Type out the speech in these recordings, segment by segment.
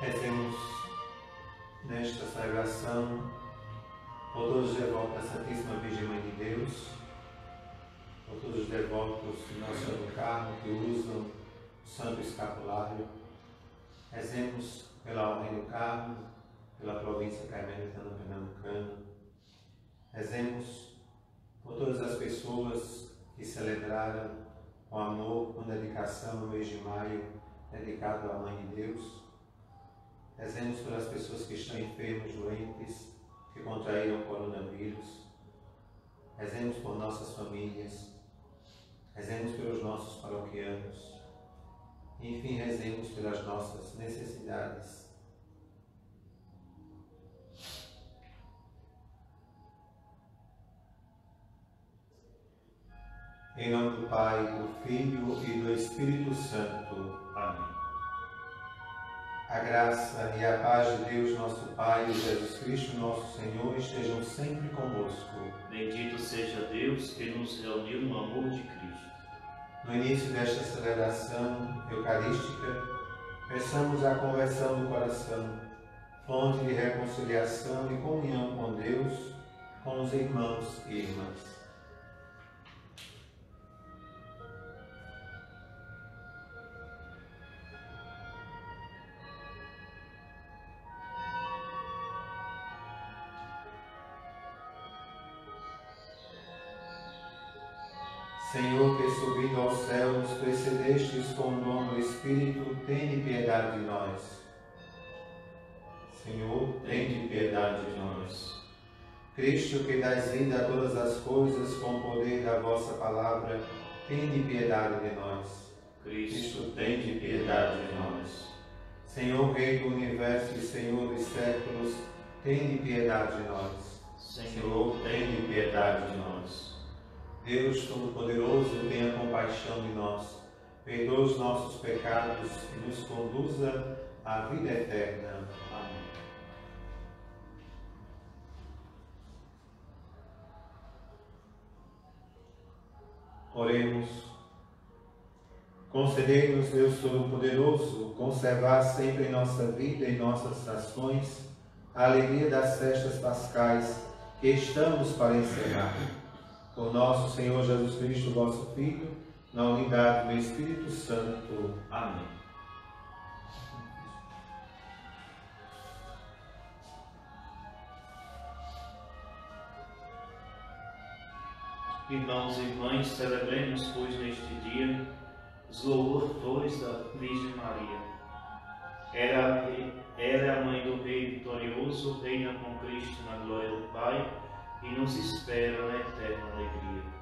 Rezemos nesta celebração por todos os devotos da Santíssima Virgem Mãe de Deus, por todos os devotos de Nosso do Carmo que usam o Santo Escapulário. Rezemos pela Ordem do Carmo, pela província carmelitana pernambucana. Rezemos por todas as pessoas que celebraram com amor, com dedicação no mês de maio, dedicado à Mãe de Deus Rezemos pelas pessoas que estão enfermas, doentes, que contraíram o coronavírus. Rezemos por nossas famílias. Rezemos pelos nossos paroquianos. Enfim, rezemos pelas nossas necessidades. Em nome do Pai, do Filho e do Espírito Santo. Amém. A graça e a paz de Deus, nosso Pai, e Jesus Cristo, nosso Senhor, estejam sempre convosco. Bendito seja Deus que nos reuniu no amor de Cristo. No início desta celebração eucarística, peçamos a conversão do coração, fonte de reconciliação e comunhão com Deus, com os irmãos e irmãs. Precedestes com o do Espírito, tende piedade de nós. Senhor, tende piedade de nós. Cristo, que dás vida a todas as coisas com o poder da vossa palavra, tende piedade de nós. Cristo, tende piedade de nós. Senhor, Rei do Universo e Senhor dos séculos, tende piedade de nós. Senhor, tende piedade de nós. Deus Todo-Poderoso, tenha compaixão de nós, perdoa os nossos pecados e nos conduza à vida eterna. Amém. Oremos. Concedei-nos, Deus Todo-Poderoso, conservar sempre em nossa vida e nossas ações a alegria das festas pascais que estamos para encerrar por nosso Senhor Jesus Cristo, vosso Filho, na unidade do Espírito Santo. Amém. Irmãos e irmãs, celebremos, pois, neste dia, os louvores da Virgem Maria. Era, era a mãe do Rei vitorioso, reina com Cristo na glória do Pai e nos espera na eterna alegria.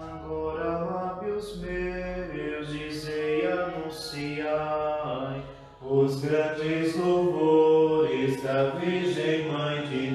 Agora, lábios meus, dizei, anunciai os grandes louvores da Virgem Mãe de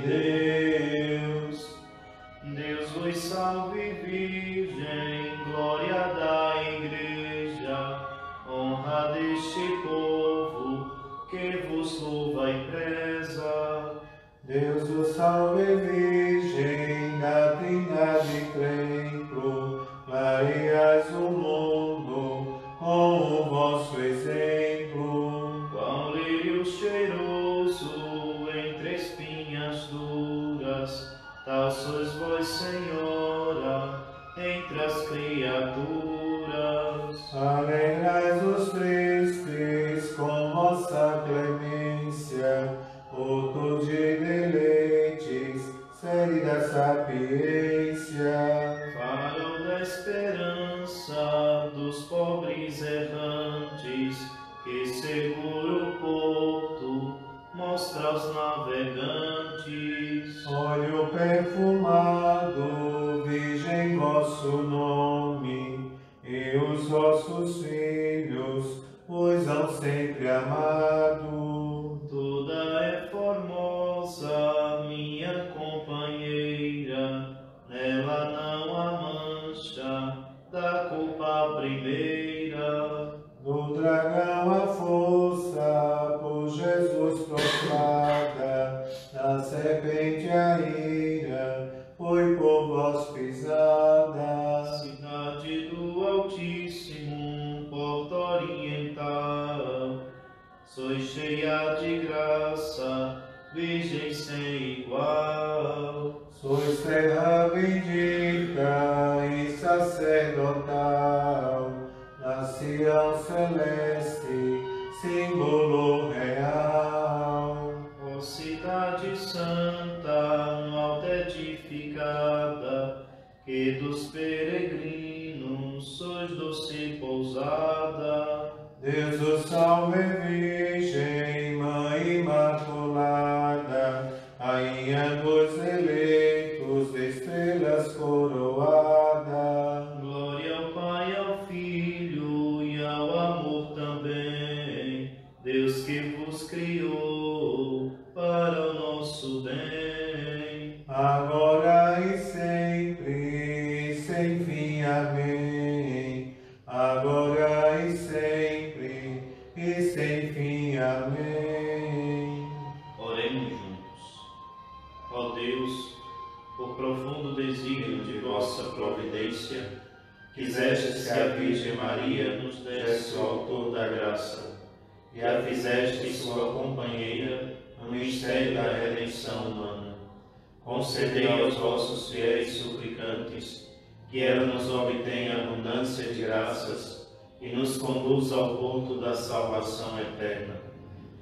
Do Altíssimo, porta oriental, sois cheia de graça, Virgem sem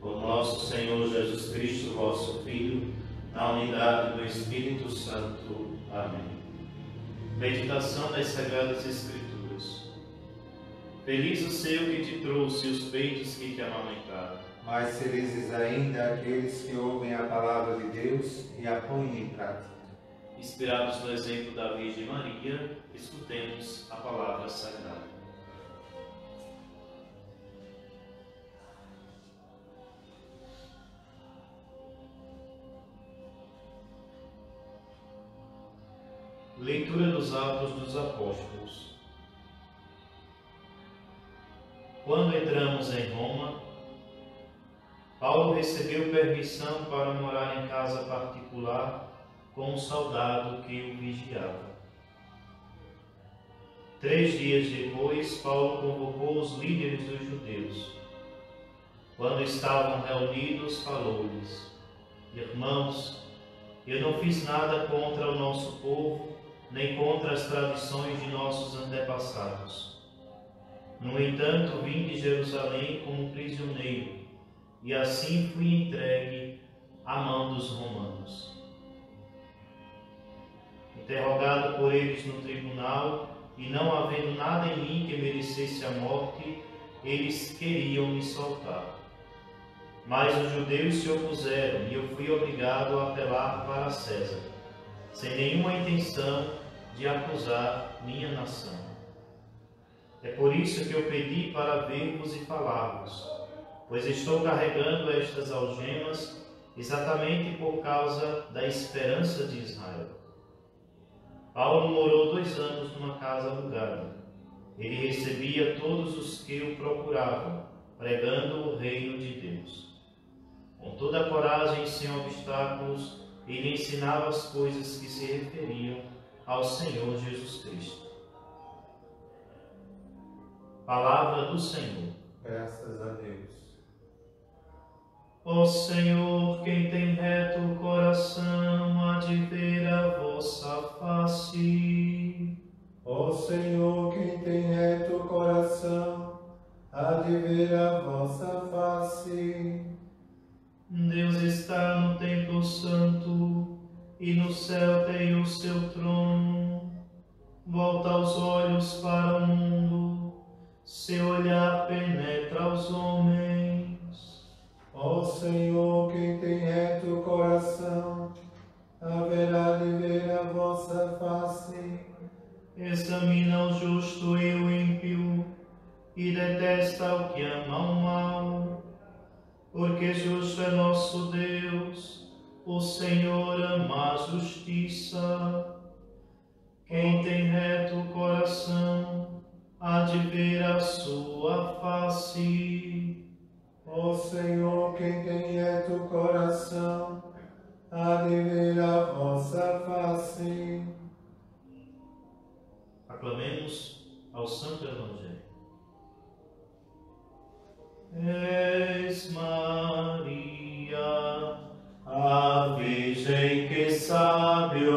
Por nosso Senhor Jesus Cristo, vosso Filho, na unidade do Espírito Santo. Amém. Meditação das Sagradas Escrituras. Feliz o seu que te trouxe os peitos que te amamentaram. Mais felizes ainda aqueles que ouvem a palavra de Deus e a põem em prática. Inspirados no exemplo da Virgem Maria, escutemos a palavra sagrada. Leitura dos Atos dos Apóstolos. Quando entramos em Roma, Paulo recebeu permissão para morar em casa particular com um soldado que o vigiava. Três dias depois, Paulo convocou os líderes dos judeus. Quando estavam reunidos, falou-lhes: Irmãos, eu não fiz nada contra o nosso povo, nem contra as tradições de nossos antepassados. No entanto, vim de Jerusalém como prisioneiro, e assim fui entregue à mão dos romanos. Interrogado por eles no tribunal, e não havendo nada em mim que merecesse a morte, eles queriam me soltar. Mas os judeus se opuseram e eu fui obrigado a apelar para César, sem nenhuma intenção de acusar minha nação. É por isso que eu pedi para ver-vos e falar-vos, pois estou carregando estas algemas exatamente por causa da esperança de Israel. Paulo morou dois anos numa casa alugada. Ele recebia todos os que o procuravam, pregando o reino de Deus. Com toda a coragem e sem obstáculos, ele ensinava as coisas que se referiam ao Senhor Jesus Cristo. Palavra do Senhor. Graças a Deus. Ó Senhor, quem tem reto coração há de ver a vossa face. Ó Senhor, quem tem reto coração, há de ver a vossa face. Deus está no templo santo e no céu tem o seu trono. Volta os olhos para o mundo, seu olhar penetra os homens. Ó Senhor, quem tem reto coração, haverá de ver a vossa face. Examina o justo e o ímpio, e detesta o que ama o mal. Porque justo é nosso Deus, o Senhor ama a justiça. Quem tem reto coração, há de ver a sua face. Ó Senhor, quem tem reto coração, há de ver a vossa face. Aclamemos ao Santo Evangelho. És Maria, a Virgem que sabe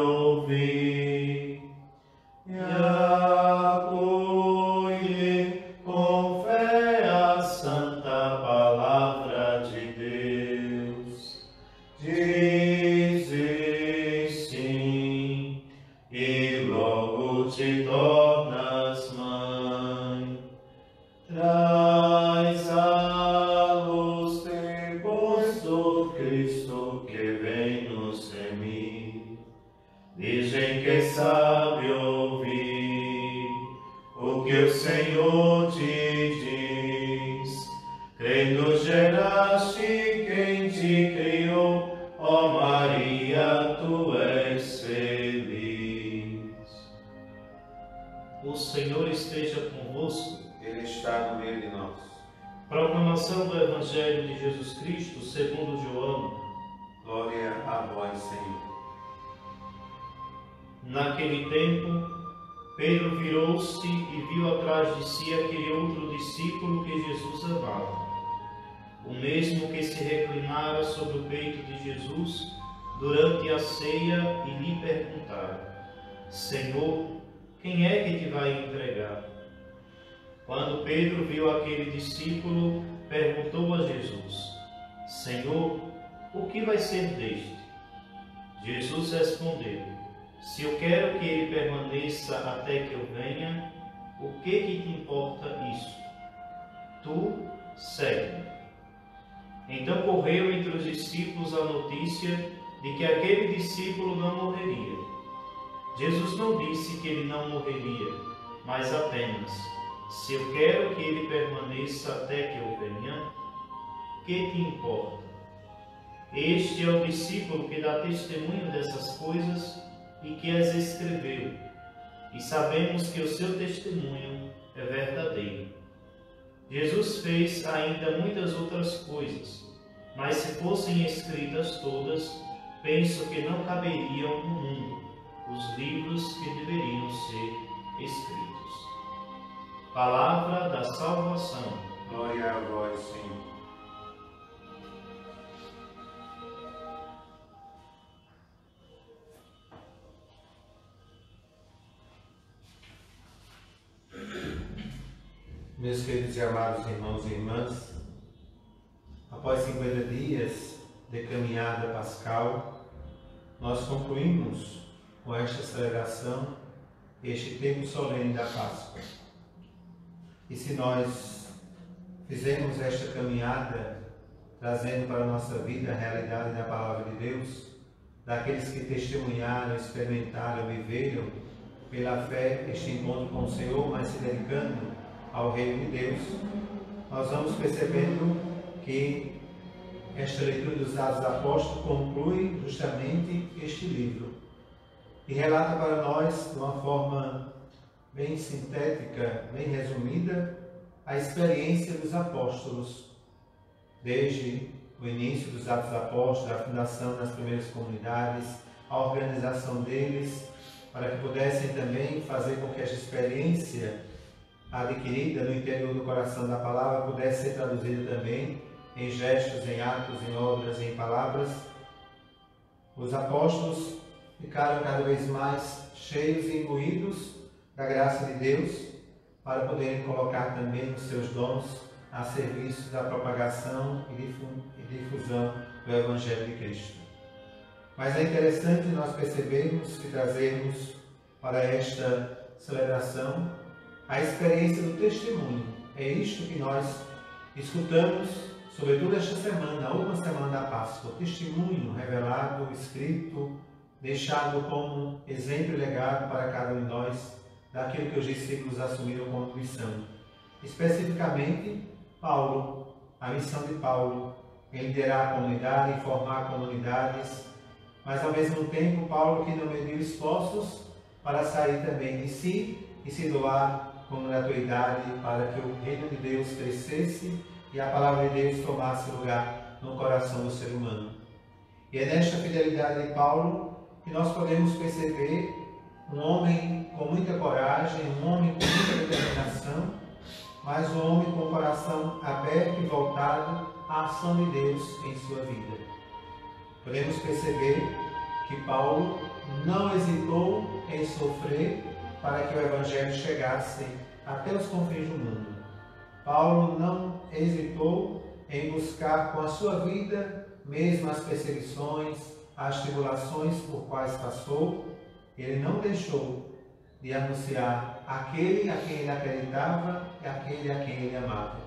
Jesus durante a ceia e lhe perguntara: Senhor, quem é que te vai entregar? Quando Pedro viu aquele discípulo, perguntou a Jesus: Senhor, o que vai ser deste? Jesus respondeu: Se eu quero que ele permaneça até que eu venha, o que que te importa isso? Tu segue-me. Então correu entre os discípulos a notícia de que aquele discípulo não morreria. Jesus não disse que ele não morreria, mas apenas: Se eu quero que ele permaneça até que eu venha, que te importa? Este é o discípulo que dá testemunho dessas coisas e que as escreveu, e sabemos que o seu testemunho é verdadeiro. Jesus fez ainda muitas outras coisas, mas se fossem escritas todas, penso que não caberiam no mundo os livros que deveriam ser escritos. Palavra da salvação. Glória a vós, Senhor. Meus queridos e amados irmãos e irmãs, após 50 dias de caminhada pascal, nós concluímos com esta celebração este tempo solene da Páscoa. E se nós fizermos esta caminhada trazendo para a nossa vida a realidade da palavra de Deus, daqueles que testemunharam, experimentaram, viveram pela fé este encontro com o Senhor, mas se dedicando ao reino de Deus, nós vamos percebendo que esta leitura dos Atos dos Apóstolos conclui justamente este livro e relata para nós, de uma forma bem sintética, bem resumida, a experiência dos apóstolos, desde o início dos Atos dos Apóstolos, a fundação das primeiras comunidades, a organização deles, para que pudessem também fazer com que esta experiência adquirida no interior do coração da palavra pudesse ser traduzida também em gestos, em atos, em obras, em palavras. Os apóstolos ficaram cada vez mais cheios e imbuídos da graça de Deus para poderem colocar também os seus dons a serviço da propagação e difusão do Evangelho de Cristo. Mas é interessante nós percebermos e trazermos para esta celebração a experiência do testemunho. É isto que nós escutamos sobretudo esta semana, a última semana da Páscoa, testemunho revelado, escrito, deixado como exemplo e legado para cada um de nós daquilo que os discípulos assumiram como missão. Especificamente, Paulo, a missão de Paulo em liderar a comunidade, em formar comunidades, mas ao mesmo tempo, Paulo que não mediu esforços para sair também de si e se doar com gratuidade para que o reino de Deus crescesse e a palavra de Deus tomasse lugar no coração do ser humano. E é nesta fidelidade de Paulo que nós podemos perceber um homem com muita coragem, um homem com muita determinação, mas um homem com o coração aberto e voltado à ação de Deus em sua vida. Podemos perceber que Paulo não hesitou em sofrer para que o Evangelho chegasse até os confins do mundo. Paulo não hesitou em buscar com a sua vida mesmo as perseguições, as tribulações por quais passou, ele não deixou de anunciar aquele a quem ele acreditava e aquele a quem ele amava.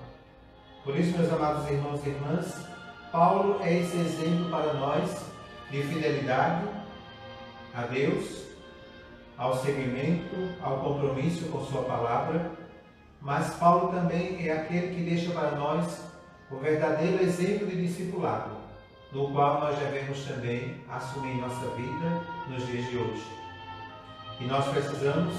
Por isso, meus amados irmãos e irmãs, Paulo é esse exemplo para nós de fidelidade a Deus, ao seguimento, ao compromisso com Sua palavra, mas Paulo também é aquele que deixa para nós o verdadeiro exemplo de discipulado, no qual nós devemos também assumir nossa vida nos dias de hoje. E nós precisamos,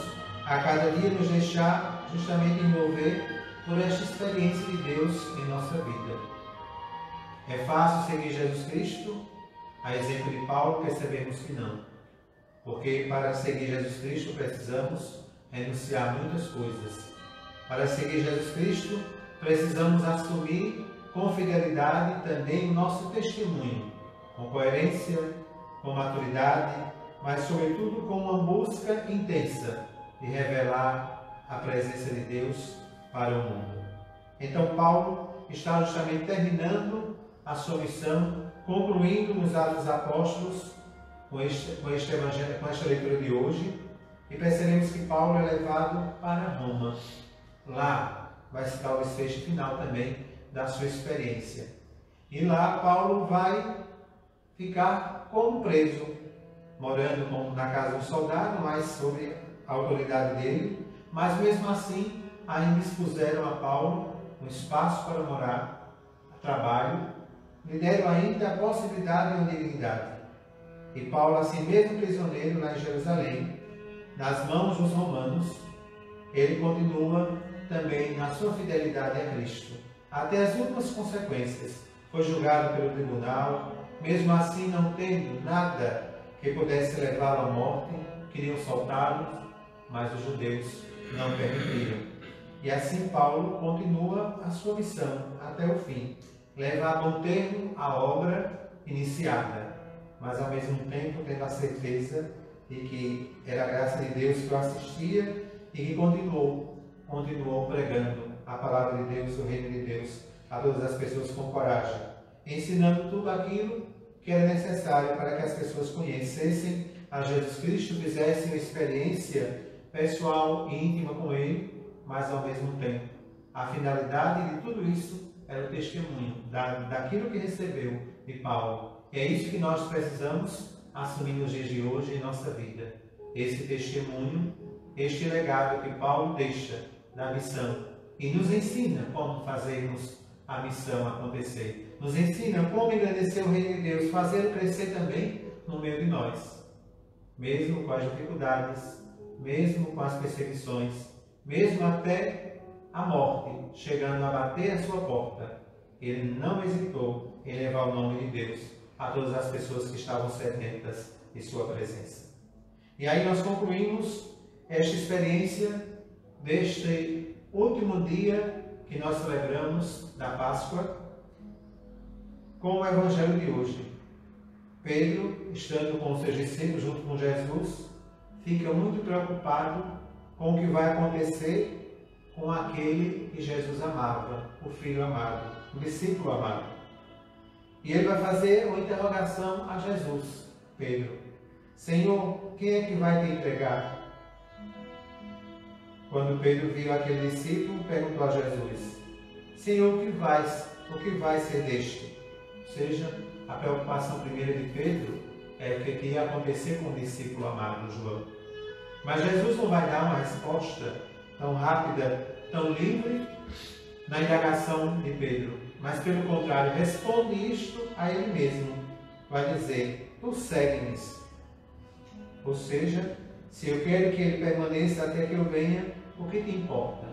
a cada dia, nos deixar justamente envolver por esta experiência de Deus em nossa vida. É fácil seguir Jesus Cristo? A exemplo de Paulo, percebemos que não. Porque para seguir Jesus Cristo precisamos renunciar muitas coisas. Para seguir Jesus Cristo, precisamos assumir com fidelidade também o nosso testemunho, com coerência, com maturidade, mas sobretudo com uma busca intensa de revelar a presença de Deus para o mundo. Então Paulo está justamente terminando a sua missão, concluindo nos Atos Apóstolos com este, com este evangelho, com esta leitura de hoje, e percebemos que Paulo é levado para Roma. Lá vai se dar o desfecho final também da sua experiência. E lá Paulo vai ficar como preso, morando na casa um soldado, mas sob a autoridade dele. Mas mesmo assim, ainda expuseram a Paulo um espaço para morar, trabalho, lhe deram ainda a possibilidade de uma dignidade. E Paulo, assim mesmo prisioneiro lá em Jerusalém, nas mãos dos romanos, ele continua também na sua fidelidade a Cristo, até as últimas consequências. Foi julgado pelo tribunal, mesmo assim não tendo nada que pudesse levá-lo à morte, queriam soltá-lo, mas os judeus não permitiram. E assim Paulo continua a sua missão até o fim, levar a bom termo a obra iniciada mas ao mesmo tempo tendo a certeza de que era a graça de Deus que o assistia e que continuou, continuou pregando a palavra de Deus, o reino de Deus, a todas as pessoas com coragem, ensinando tudo aquilo que era necessário para que as pessoas conhecessem a Jesus Cristo, fizessem uma experiência pessoal e íntima com Ele, mas ao mesmo tempo a finalidade de tudo isso era o testemunho da, daquilo que recebeu de Paulo é isso que nós precisamos assumir nos dias de hoje em nossa vida. Esse testemunho, este legado que Paulo deixa da missão e nos ensina como fazermos a missão acontecer. Nos ensina como engrandecer o reino de Deus, fazer crescer também no meio de nós. Mesmo com as dificuldades, mesmo com as perseguições, mesmo até a morte chegando a bater a sua porta, ele não hesitou em levar o nome de Deus a todas as pessoas que estavam sedentas de sua presença. E aí nós concluímos esta experiência deste último dia que nós celebramos da Páscoa com o Evangelho de hoje. Pedro, estando com os seus discípulos junto com Jesus, fica muito preocupado com o que vai acontecer com aquele que Jesus amava, o filho amado, o discípulo amado. E ele vai fazer uma interrogação a Jesus, Pedro. Senhor, quem é que vai te entregar? Quando Pedro viu aquele discípulo, perguntou a Jesus: Senhor, o que vais, o que vai ser deste? Ou seja, a preocupação primeira de Pedro é o que ia acontecer com o discípulo amado João. Mas Jesus não vai dar uma resposta tão rápida, tão livre na indagação de Pedro, mas pelo contrário, responde isto a ele mesmo. Vai dizer: Tu segue-me. Ou seja, se eu quero que ele permaneça até que eu venha, o que te importa?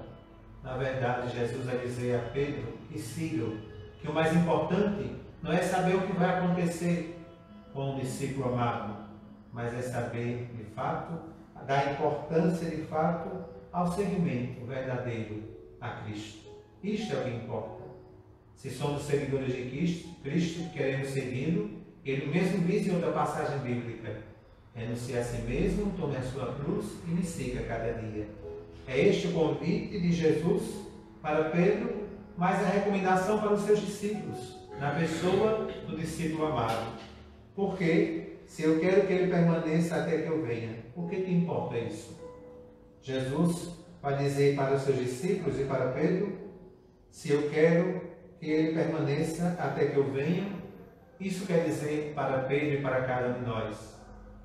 Na verdade, Jesus vai dizer a Pedro que sigam, que o mais importante não é saber o que vai acontecer com o discípulo amado, mas é saber de fato, dar importância de fato ao seguimento verdadeiro a Cristo. Isto é o que importa. Se somos seguidores de Cristo, Cristo queremos segui-lo, ele mesmo diz em outra passagem bíblica: renuncie a si mesmo, tome a sua cruz e me siga cada dia. É este o convite de Jesus para Pedro, mas a recomendação para os seus discípulos, na pessoa do discípulo amado. Porque se eu quero que ele permaneça até que eu venha, o que te importa isso? Jesus vai dizer para os seus discípulos e para Pedro: se eu quero que ele permaneça até que eu venha, isso quer dizer para Pedro e para cada um de nós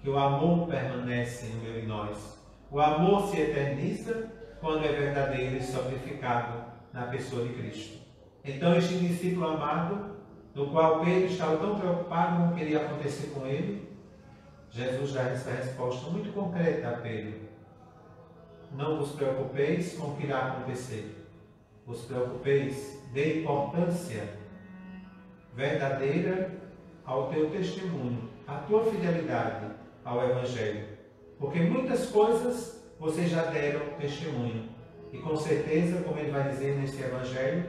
que o amor permanece no meu e nós. O amor se eterniza quando é verdadeiro e solidificado na pessoa de Cristo. Então, este discípulo amado, no qual Pedro estava tão preocupado com o que iria acontecer com ele, Jesus dá essa resposta muito concreta a Pedro. Não vos preocupeis com o que irá acontecer. Vos preocupeis, dê importância verdadeira ao teu testemunho, à tua fidelidade ao Evangelho. Porque muitas coisas vocês já deram testemunho. E com certeza, como ele vai dizer neste Evangelho,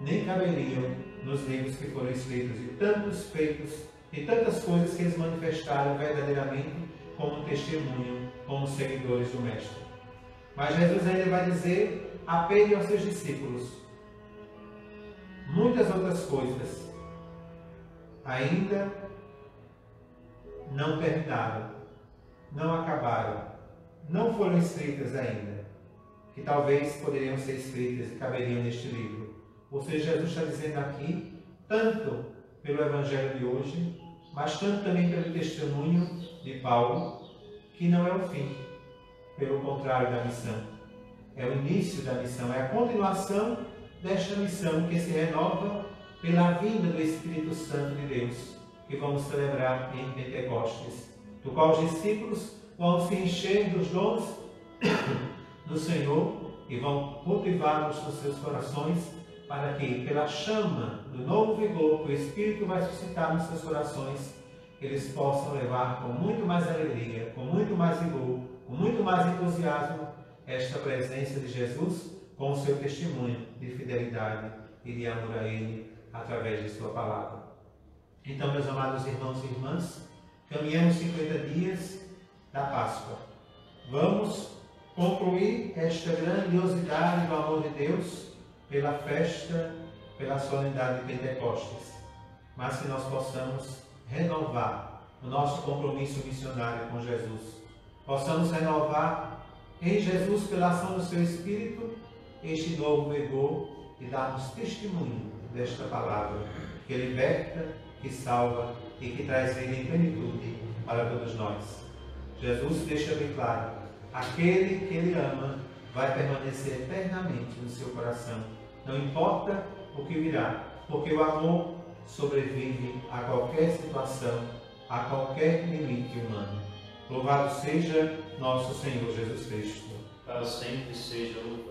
nem caberiam nos livros que foram escritos e tantos feitos e tantas coisas que eles manifestaram verdadeiramente como testemunho, como seguidores do Mestre. Mas Jesus ainda vai dizer a aos seus discípulos muitas outras coisas ainda não terminaram, não acabaram, não foram escritas ainda, que talvez poderiam ser escritas e caberiam neste livro. Ou seja, Jesus está dizendo aqui, tanto pelo Evangelho de hoje, mas tanto também pelo testemunho de Paulo, que não é o fim, pelo contrário da missão. É o início da missão, é a continuação desta missão que se renova pela vinda do Espírito Santo de Deus que vamos celebrar em Pentecostes, do qual os discípulos vão se encher dos dons do Senhor e vão cultivá-los nos seus corações, para que, pela chama do novo vigor que o Espírito vai suscitar nos seus corações, eles possam levar com muito mais alegria, com muito mais vigor, com muito mais entusiasmo, esta presença de Jesus com o seu testemunho de fidelidade e de amor a Ele através de Sua palavra. Então, meus amados irmãos e irmãs, caminhamos 50 dias da Páscoa. Vamos concluir esta grandiosidade do amor de Deus pela festa, pela solenidade de Pentecostes. Mas que nós possamos renovar o nosso compromisso missionário com Jesus. Possamos renovar em Jesus, pela ação do seu Espírito, este novo vigor e darmos testemunho desta palavra que liberta que salva e que traz vida em plenitude para todos nós. Jesus deixa bem claro: aquele que Ele ama vai permanecer eternamente no seu coração, não importa o que virá, porque o amor sobrevive a qualquer situação, a qualquer limite humano. Louvado seja nosso Senhor Jesus Cristo. Para sempre seja louvado.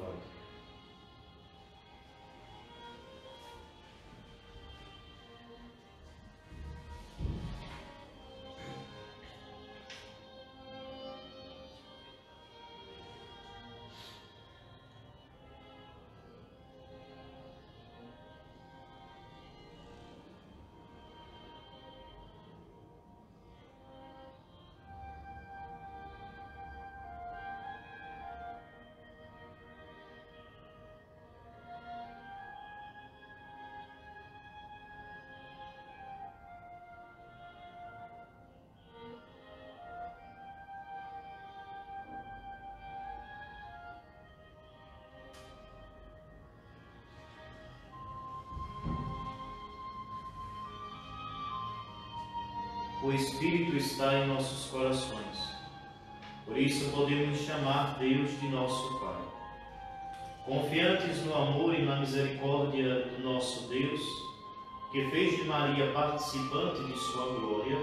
O Espírito está em nossos corações. Por isso podemos chamar Deus de nosso Pai. Confiantes no amor e na misericórdia do nosso Deus, que fez de Maria participante de sua glória,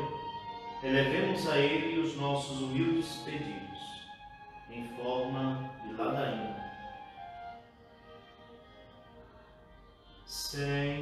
elevemos a Ele os nossos humildes pedidos, em forma de ladainha. Senhor,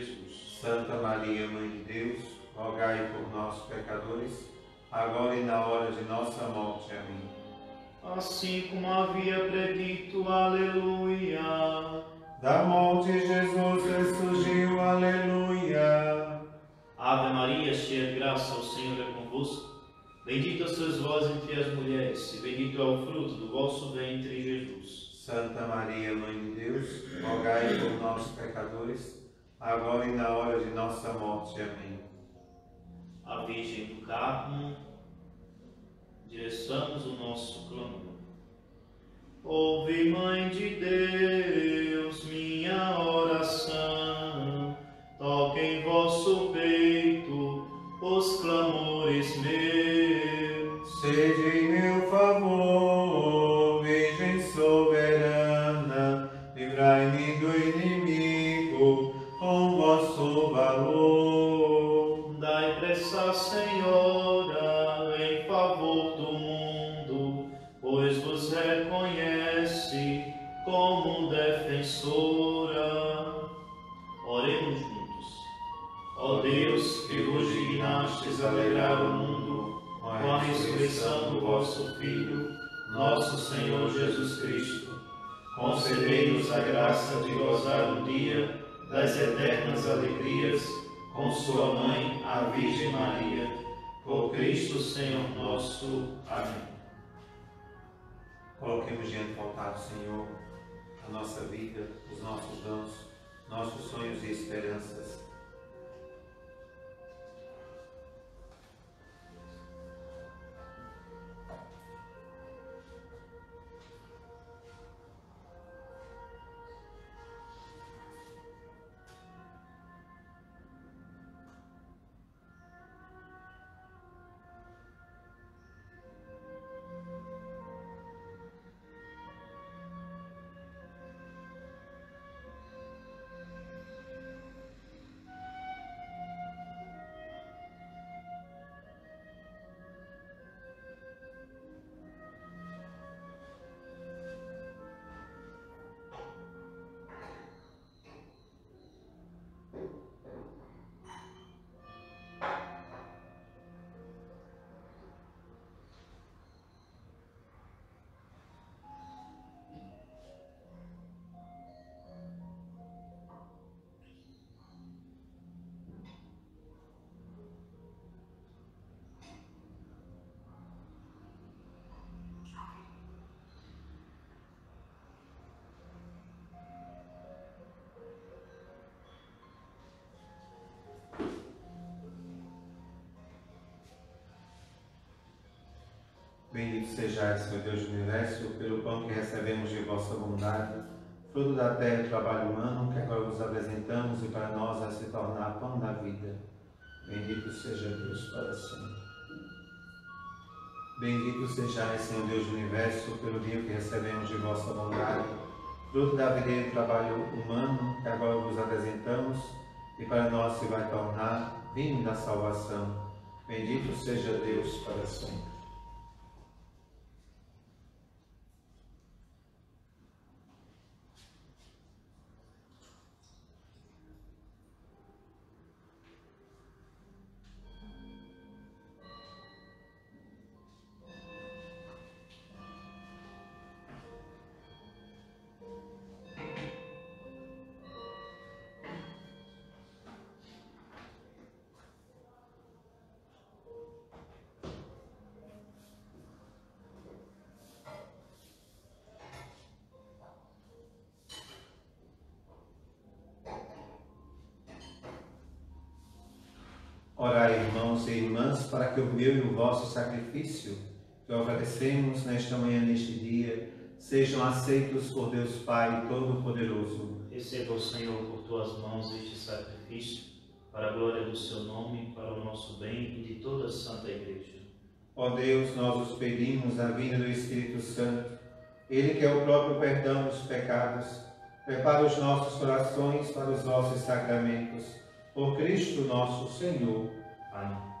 Jesus. Santa Maria, Mãe de Deus, rogai por nós, pecadores, agora e na hora de nossa morte. Amém. Assim como havia predito, aleluia. Da morte Jesus ressurgiu, aleluia. Ave Maria, cheia de graça, o Senhor é convosco. Bendita sois vós entre as mulheres, e bendito é o fruto do vosso ventre, Jesus. Santa Maria, Mãe de Deus, rogai por nós, pecadores, agora e na hora de nossa morte. Amém. A Virgem do Carmo, direçamos o nosso clamor. Ouve, Mãe de Deus, minha oração, toque em vosso peito os clamores meus. Vosso Filho, nosso Senhor Jesus Cristo, concedei-nos a graça de gozar um dia das eternas alegrias com sua mãe, a Virgem Maria, por Cristo Senhor nosso. Amém. Coloquemos diante do altar do Senhor a nossa vida, os nossos dons, nossos sonhos e esperanças. Bendito sejais, Senhor Deus do Universo, pelo pão que recebemos de vossa bondade, fruto da terra e trabalho humano, que agora vos apresentamos e para nós vai se tornar pão da vida. Bendito seja Deus para sempre. Bendito sejais, Senhor Deus do Universo, pelo dia que recebemos de vossa bondade, fruto da vida e trabalho humano, que agora vos apresentamos e para nós se vai tornar vinho da salvação. Bendito seja Deus para sempre. Para que o meu e o vosso sacrifício, que oferecemos nesta manhã, neste dia, sejam aceitos por Deus Pai Todo-Poderoso. Receba o Senhor por tuas mãos este sacrifício, para a glória do seu nome, para o nosso bem e de toda a Santa Igreja. Ó Deus, nós os pedimos a vinda do Espírito Santo, Ele que é o próprio perdão dos pecados, prepara os nossos corações para os vossos sacramentos por Cristo nosso Senhor. Amém.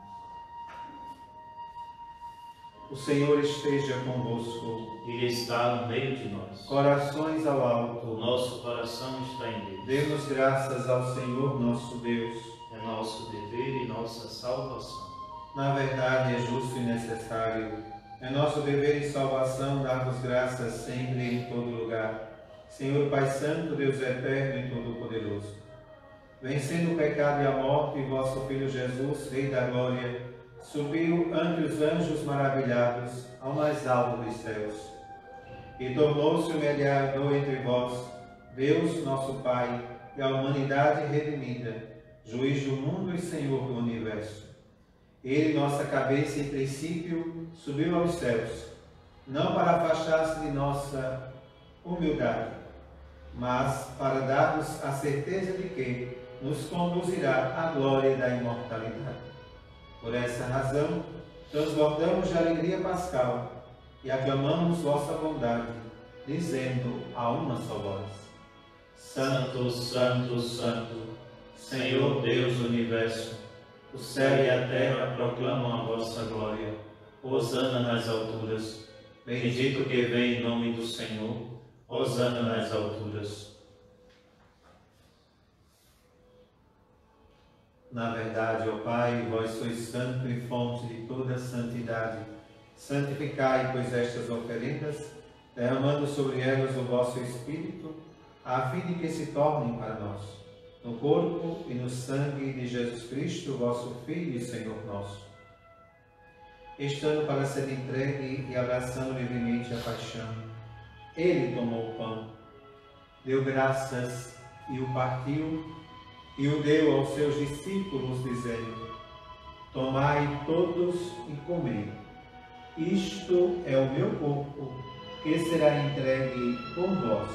O Senhor esteja convosco. Ele está no meio de nós. Corações ao alto. O nosso coração está em Deus. Demos graças ao Senhor nosso Deus. É nosso dever e nossa salvação. Na verdade, é justo e necessário. É nosso dever e salvação dar-vos graças sempre e em todo lugar. Senhor Pai Santo, Deus eterno e todo-poderoso vencendo o pecado e a morte, vosso Filho Jesus, Rei da Glória, subiu ante os anjos maravilhados ao mais alto dos céus. E tornou-se o mediador entre vós, Deus nosso Pai, e a humanidade redimida, juiz do mundo e Senhor do universo. Ele, nossa cabeça e princípio, subiu aos céus, não para afastar-se de nossa humildade, mas para dar-nos a certeza de que, nos conduzirá à glória da imortalidade. Por essa razão, transbordamos de alegria pascal e aclamamos vossa bondade, dizendo a uma só voz: Santo, Santo, Santo, Senhor Deus do universo, o céu e a terra proclamam a vossa glória. Hosana nas alturas. Bendito que vem em nome do Senhor. Hosana nas alturas. Na verdade, ó Pai, vós sois santo e fonte de toda santidade. Santificai, pois, estas oferendas, derramando sobre elas o vosso Espírito, a fim de que se tornem para nós, no corpo e no sangue de Jesus Cristo, vosso Filho e Senhor nosso. Estando para ser entregue e abraçando livremente a paixão, ele tomou o pão, deu graças e o partiu e o deu aos seus discípulos, dizendo: Tomai todos e comei. Isto é o meu corpo, que será entregue por vós.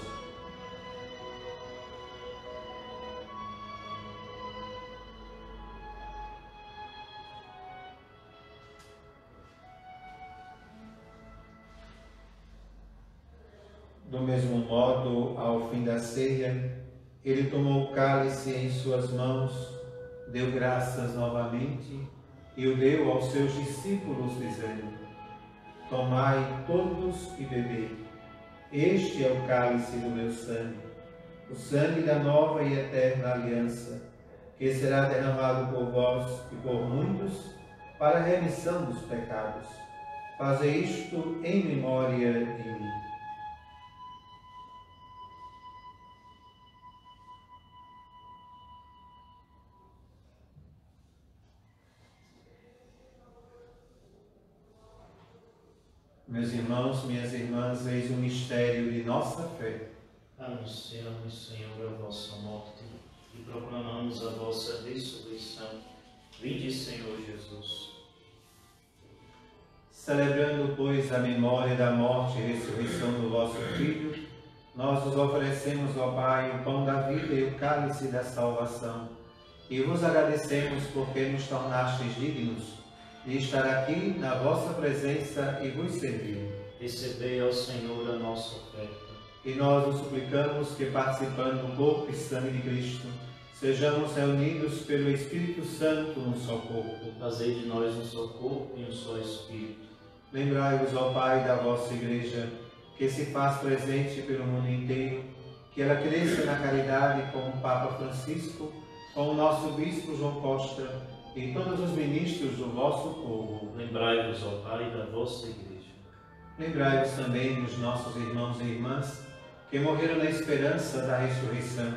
Do mesmo modo, ao fim da ceia, ele tomou o cálice em suas mãos, deu graças novamente e o deu aos seus discípulos, dizendo: Tomai todos e bebei. Este é o cálice do meu sangue, o sangue da nova e eterna aliança, que será derramado por vós e por muitos para a remissão dos pecados. Fazei isto em memória de mim. Meus irmãos, minhas irmãs, eis o mistério de nossa fé. Anunciamos, Senhor, a vossa morte e proclamamos a vossa ressurreição. Vinde, Senhor Jesus. Celebrando, pois, a memória da morte e ressurreição do vosso Filho, nós vos oferecemos, ó Pai, o pão da vida e o cálice da salvação. E vos agradecemos porque nos tornastes dignos de estar aqui na vossa presença e vos servir. Recebei ao Senhor a nossa oferta. E nós vos suplicamos que, participando do corpo e sangue de Cristo, sejamos reunidos pelo Espírito Santo num só corpo. Fazei de nós um só corpo e um só Espírito. Lembrai-vos, ó Pai, da vossa Igreja, que se faz presente pelo mundo inteiro, que ela cresça na caridade com o Papa Francisco, com o nosso Bispo João Costa e todos os ministros do vosso povo. Lembrai-vos, ó Pai, da vossa Igreja. Lembrai-vos também dos nossos irmãos e irmãs que morreram na esperança da ressurreição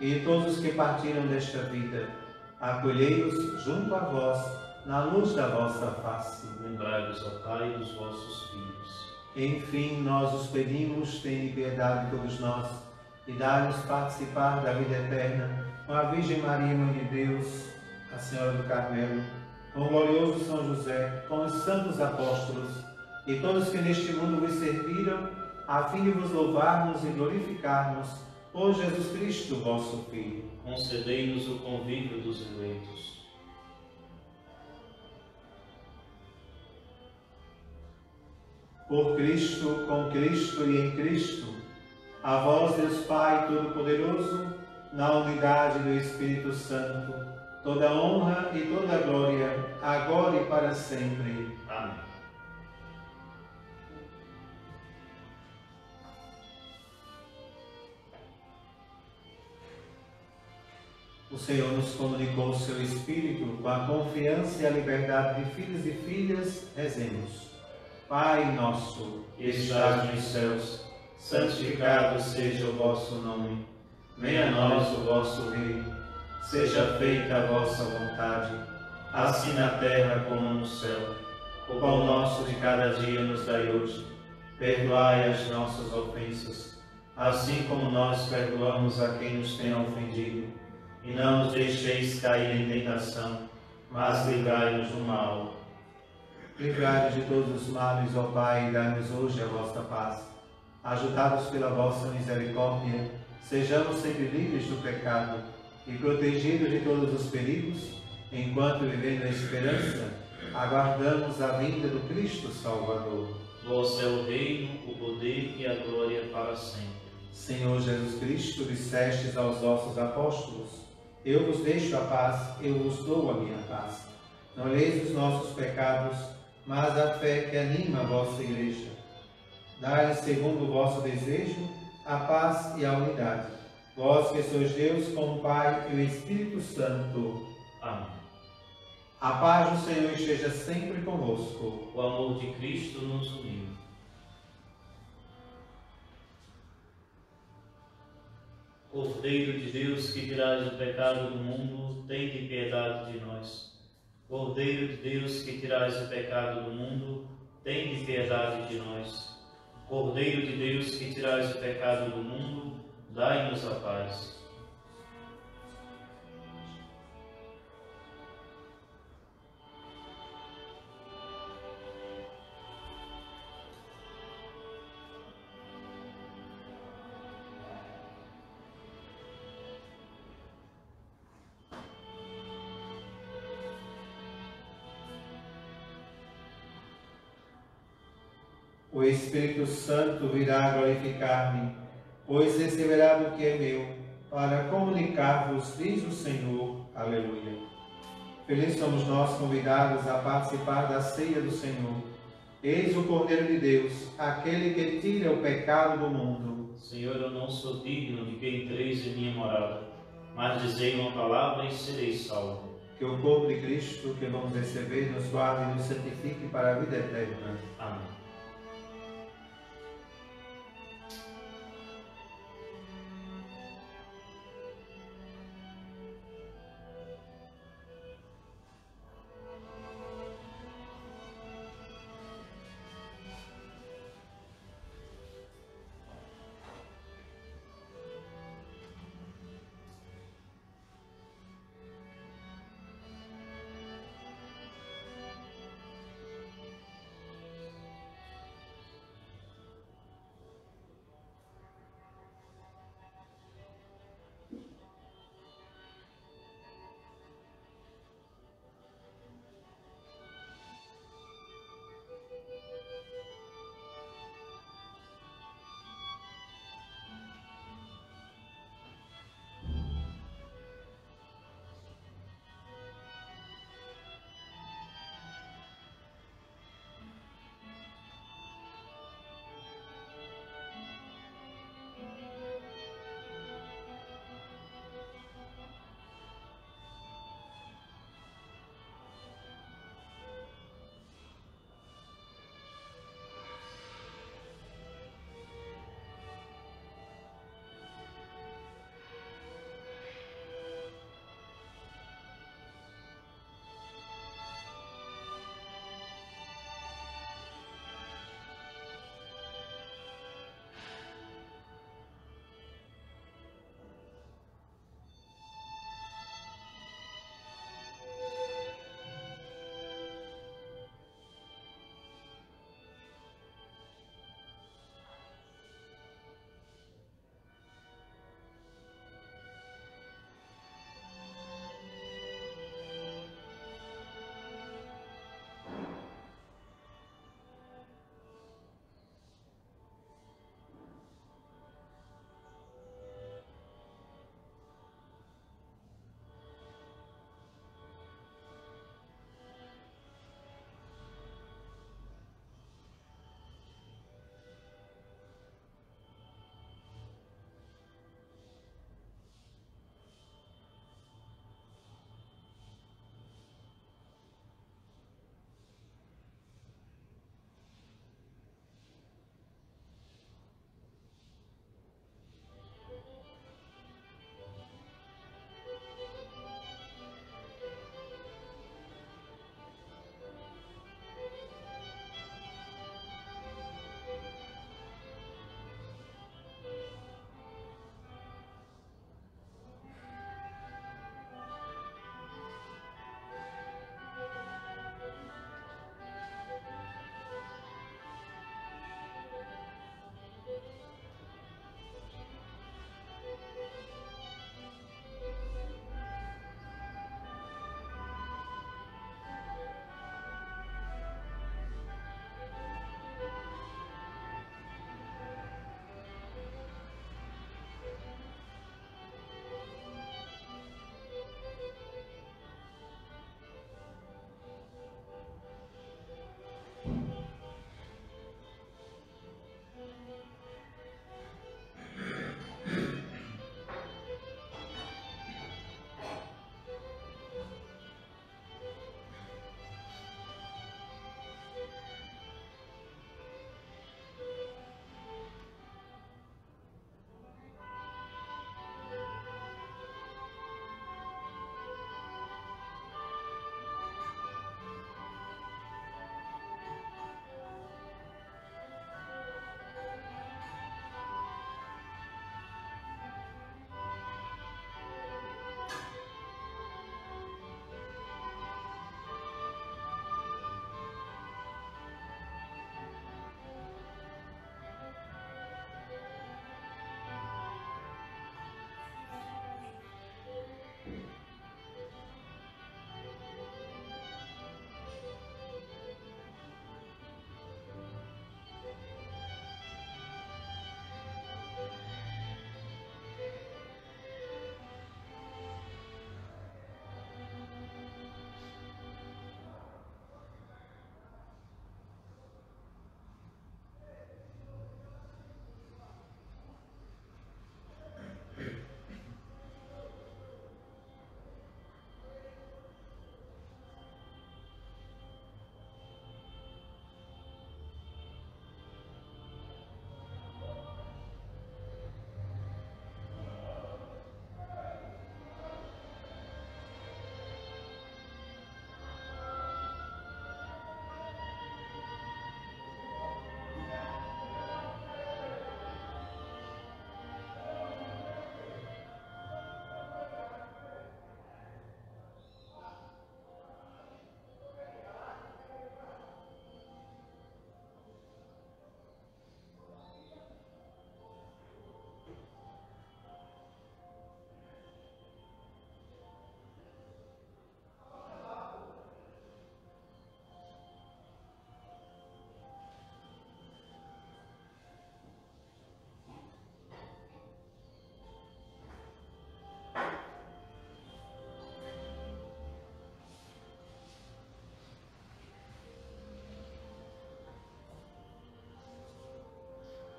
e de todos os que partiram desta vida. Acolhei-os junto a vós, na luz da vossa face. Lembrai-vos, ó Pai, dos vossos filhos. Enfim, nós os pedimos, tem piedade de todos nós, e dá-nos participar da vida eterna, com a Virgem Maria, Mãe de Deus, a Senhora do Carmelo, com o glorioso São José, com os santos apóstolos, e todos que neste mundo vos serviram, a fim de vos louvarmos e glorificarmos, por Jesus Cristo, vosso Filho. Concedei-nos o convívio dos eleitos. Por Cristo, com Cristo e em Cristo, a vós, Deus Pai Todo-Poderoso, na unidade do Espírito Santo, toda honra e toda glória, agora e para sempre. Amém. O Senhor nos comunicou o seu Espírito com a confiança e a liberdade de filhos e filhas. Rezemos. Pai nosso, que estás nos céus, santificado seja o vosso nome. Venha a nós o vosso reino. Seja feita a vossa vontade, assim na terra como no céu. O pão nosso de cada dia nos dai hoje. Perdoai as nossas ofensas, assim como nós perdoamos a quem nos tem ofendido e não nos deixeis cair em tentação, mas livrai-nos do mal. Livrai-nos de todos os males, ó Pai, e dai-nos hoje a vossa paz. Ajudados pela vossa misericórdia, sejamos sempre livres do pecado e protegidos de todos os perigos, enquanto vivendo a esperança, aguardamos a vinda do Cristo Salvador. Vosso é o reino, o poder e a glória para sempre. Senhor Jesus Cristo, dissestes aos vossos apóstolos, eu vos deixo a paz, eu vos dou a minha paz. Não leis os nossos pecados, mas a fé que anima a vossa igreja. Dai, segundo o vosso desejo, a paz e a unidade. Vós que sois Deus com o Pai e o Espírito Santo. Amém. A paz do Senhor esteja sempre convosco. O amor de Cristo nos uniu. Cordeiro de Deus que tirais o pecado do mundo, tem piedade de nós. Cordeiro de Deus que tirais o pecado do mundo, tem piedade de nós. Cordeiro de Deus que tirais o pecado do mundo, dai-nos a paz. O Espírito Santo virá glorificar-me, pois receberá do que é meu, para comunicar-vos, diz o Senhor. Aleluia. Felizes somos nós convidados a participar da ceia do Senhor. Eis o Cordeiro de Deus, aquele que tira o pecado do mundo. Senhor, eu não sou digno de que entreis em minha morada, mas dizei uma palavra e serei salvo. Que o corpo de Cristo que vamos receber nos guarde e nos santifique para a vida eterna. Amém.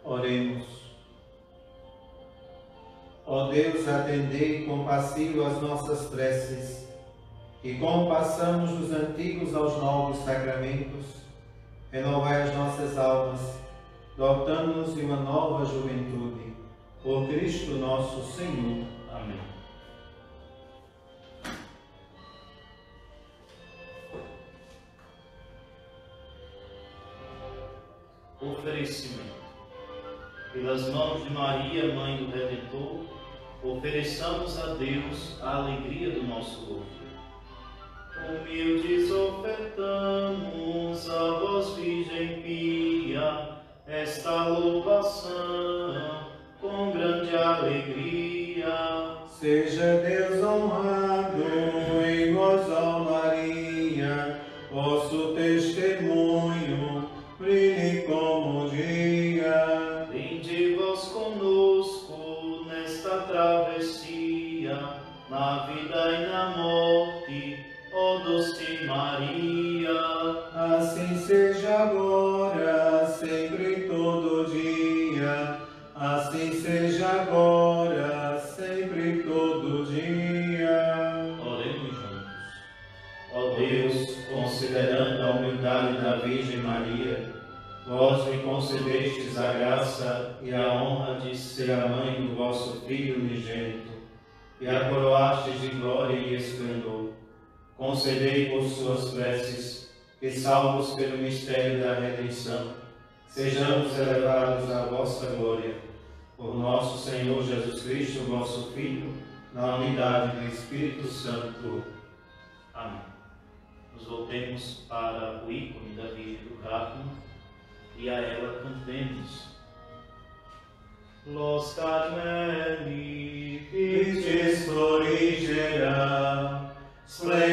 Oremos. Ó Deus, atendei compassivo as nossas preces, e como passamos dos antigos aos novos sacramentos, renovai as nossas almas, dotando-nos de uma nova juventude. Por Cristo nosso Senhor. Pelas mãos de Maria, Mãe do Redentor, ofereçamos a Deus a alegria do nosso louvor. Humildes ofertamos a vós, Virgem Pia, esta louvação com grande alegria. Seja Deus honrado concedestes a graça e a honra de ser a mãe do vosso Filho unigênito, e a coroastes de glória e esplendor. Concedei por suas preces que, salvos pelo mistério da redenção, sejamos elevados à vossa glória. Por nosso Senhor Jesus Cristo, vosso Filho, na unidade do Espírito Santo. Amém. Nos voltemos para o ícone da Virgem do Carmo e a ela cantemos. Los Carmeli, Vicis florigera, spleno